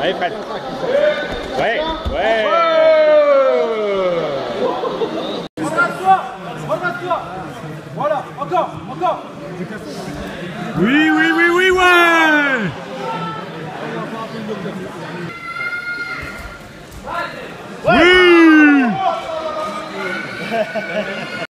Allez, Fred. Ouais, ouais. Regarde-toi Regarde-toi Voilà, encore, encore Oui, oui, oui, oui, ouais Oui